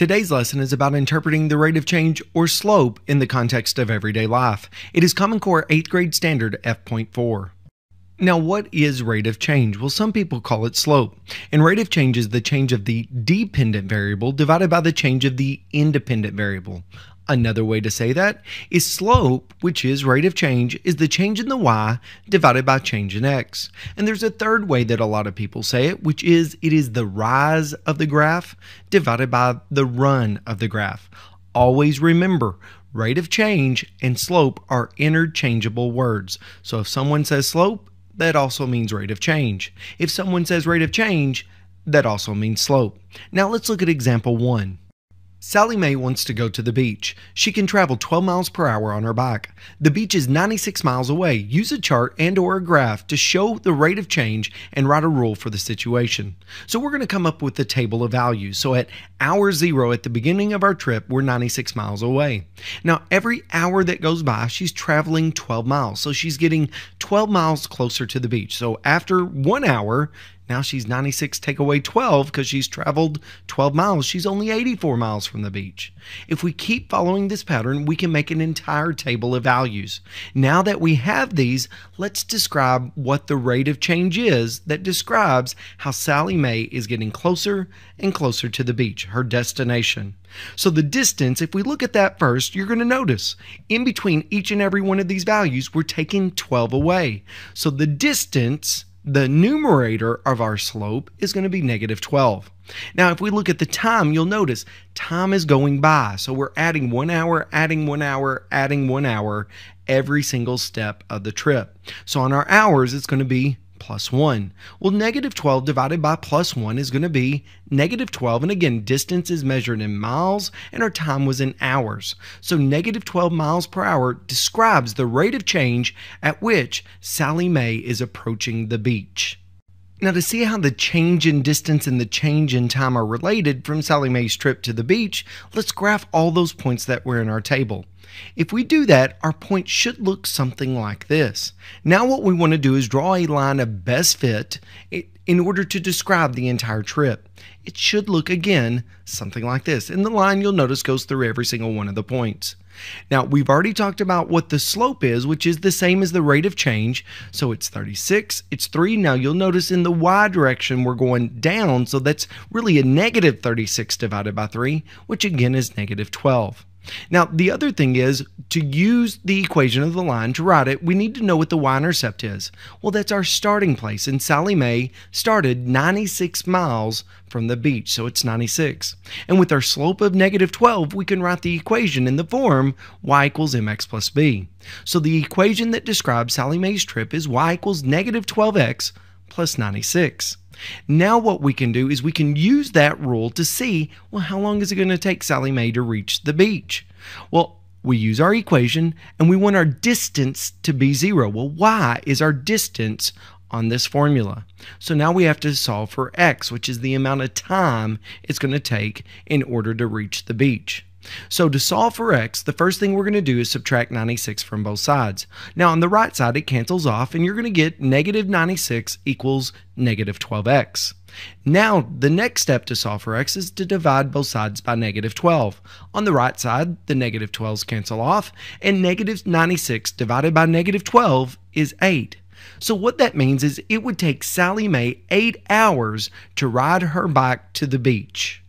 Today's lesson is about interpreting the rate of change or slope in the context of everyday life. It is Common Core 8th grade standard F.4. Now, what is rate of change? Well, some people call it slope. And rate of change is the change of the dependent variable divided by the change of the independent variable. Another way to say that is slope, which is rate of change, is the change in the y divided by change in x. And there's a third way that a lot of people say it, which is it is the rise of the graph divided by the run of the graph. Always remember, rate of change and slope are interchangeable words. So if someone says slope, that also means rate of change. If someone says rate of change, that also means slope. Now let's look at example 1. Sally Mae wants to go to the beach. She can travel 12 miles per hour on her bike. The beach is 96 miles away. Use a chart and or a graph to show the rate of change and write a rule for the situation. So we're going to come up with the table of values. So at hour 0 at the beginning of our trip, we're 96 miles away. Now every hour that goes by, she's traveling 12 miles. So she's getting 12 miles closer to the beach. So after 1 hour, now she's 96, take away 12 because she's traveled 12 miles. She's only 84 miles from the beach. If we keep following this pattern, we can make an entire table of values. Now that we have these, let's describe what the rate of change is that describes how Sally Mae is getting closer and closer to the beach, her destination. So the distance, if we look at that first, you're going to notice in between each and every one of these values, we're taking 12 away. So the distance the numerator of our slope is going to be negative 12. Now, if we look at the time, you'll notice time is going by. So we're adding one hour, adding one hour, adding one hour every single step of the trip. So on our hours, it's going to be plus 1. Well, negative 12 divided by plus 1 is going to be negative 12. And again, distance is measured in miles and our time was in hours. So negative 12 miles per hour describes the rate of change at which Sally Mae is approaching the beach. Now, to see how the change in distance and the change in time are related from Sally Mae's trip to the beach, let's graph all those points that were in our table. If we do that, our point should look something like this. Now what we want to do is draw a line of best fit in order to describe the entire trip. It should look again something like this. And the line you'll notice goes through every single one of the points. Now, we've already talked about what the slope is, which is the same as the rate of change. So it's 36, it's 3. Now, you'll notice in the y direction, we're going down. So that's really a negative 36 divided by 3, which again is negative 12. Now, the other thing is to use the equation of the line to write it, we need to know what the y-intercept is. Well, that's our starting place, and Sally Mae started 96 miles from the beach, so it's 96. And with our slope of negative 12, we can write the equation in the form y equals mx plus b. So the equation that describes Sally Mae's trip is y equals negative 12x plus 96. Now what we can do is we can use that rule to see, well, how long is it going to take Sally Mae to reach the beach? Well, we use our equation and we want our distance to be zero. Well, y is our distance on this formula. So now we have to solve for x, which is the amount of time it's going to take in order to reach the beach. So to solve for x, the first thing we're going to do is subtract 96 from both sides. Now on the right side, it cancels off and you're going to get negative 96 equals negative 12x. Now, the next step to solve for x is to divide both sides by negative 12. On the right side, the negative 12s cancel off, and negative 96 divided by negative 12 is 8. So what that means is it would take Sally Mae 8 hours to ride her bike to the beach.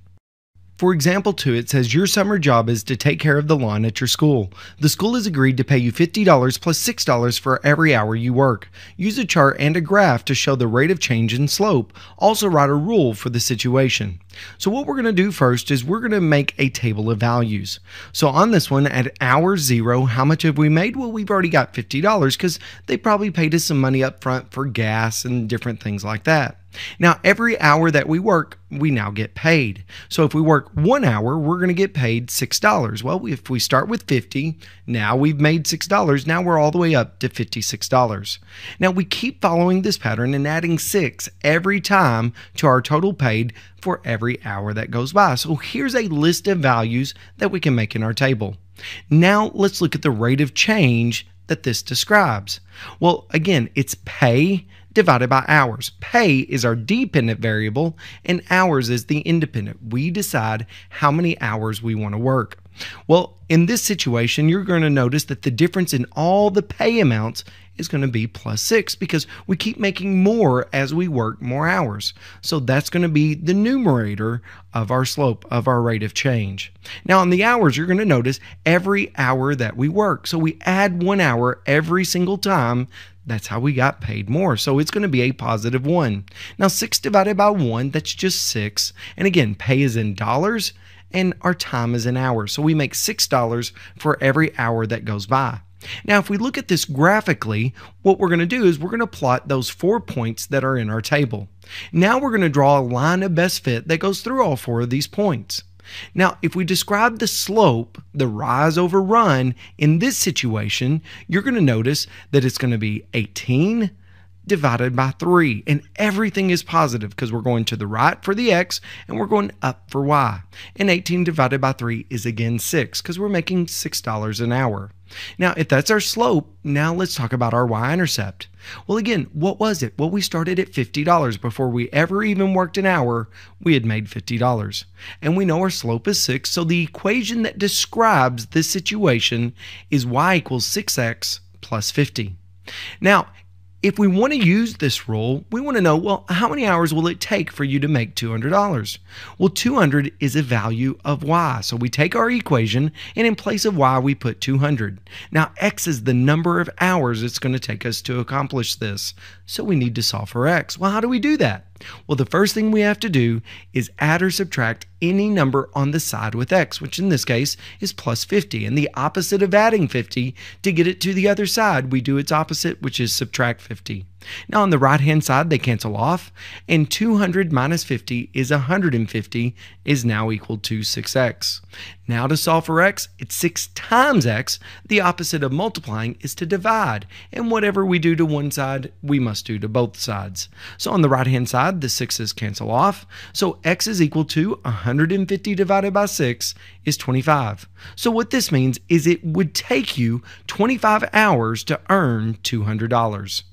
For example 2, it says your summer job is to take care of the lawn at your school. The school has agreed to pay you $50 plus $6 for every hour you work. Use a chart and a graph to show the rate of change in slope. Also write a rule for the situation. So what we're going to do first is we're going to make a table of values. So on this one at hour 0, how much have we made? Well, we've already got $50 because they probably paid us some money up front for gas and different things like that. Now, every hour that we work, we now get paid. So if we work one hour, we're going to get paid $6. Well, if we start with 50, now we've made $6. Now we're all the way up to $56. Now we keep following this pattern and adding 6 every time to our total paid for every hour that goes by. So here's a list of values that we can make in our table. Now let's look at the rate of change that this describes. Well, again, it's pay divided by hours. Pay is our dependent variable, and hours is the independent. We decide how many hours we want to work. Well, in this situation, you're going to notice that the difference in all the pay amounts is going to be plus six because we keep making more as we work more hours. So that's going to be the numerator of our slope of our rate of change. Now, on the hours, you're going to notice every hour that we work. So we add one hour every single time that's how we got paid more. So it's going to be a positive one. Now, six divided by one, that's just six. And again, pay is in dollars and our time is in hours. So we make $6 for every hour that goes by. Now, if we look at this graphically, what we're going to do is we're going to plot those four points that are in our table. Now we're going to draw a line of best fit that goes through all four of these points. Now, if we describe the slope, the rise over run, in this situation, you're going to notice that it's going to be 18 divided by 3. And everything is positive because we're going to the right for the x and we're going up for y. And 18 divided by 3 is again 6 because we're making $6 an hour. Now, if that's our slope, now let's talk about our y-intercept. Well, again, what was it? Well, we started at $50. Before we ever even worked an hour, we had made $50. And we know our slope is 6, so the equation that describes this situation is y equals 6x plus 50. Now, if we want to use this rule, we want to know, well, how many hours will it take for you to make $200? Well, 200 is a value of y. So we take our equation and in place of y, we put 200. Now, x is the number of hours it's going to take us to accomplish this. So we need to solve for x. Well, how do we do that? Well, the first thing we have to do is add or subtract any number on the side with x, which in this case is plus 50. And the opposite of adding 50, to get it to the other side, we do its opposite, which is subtract 50. Now on the right hand side, they cancel off, and 200 minus 50 is 150 is now equal to 6x. Now to solve for x, it's 6 times x. The opposite of multiplying is to divide, and whatever we do to one side, we must do to both sides. So on the right hand side, the 6's cancel off, so x is equal to 150 divided by 6 is 25. So what this means is it would take you 25 hours to earn $200.